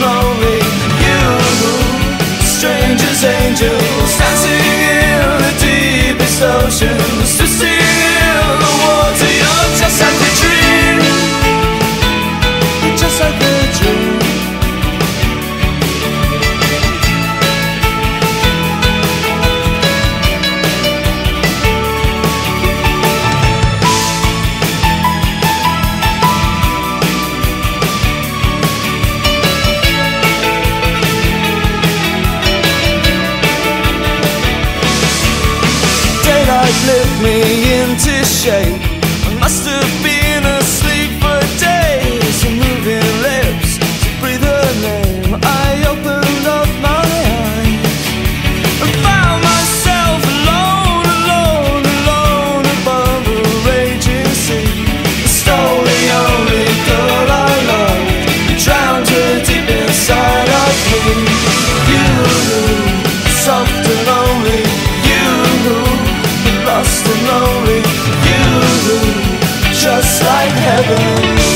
lonely. You, stranger's angel, in the deepest ocean. shake. I must have been asleep for days. Your moving lips, to breathe her name. I opened up my eyes and found myself alone, alone, alone above a raging sea. I stole the only girl I loved, and drowned her deep inside of me. You, soft and lonely, you, lost and lonely just like heaven.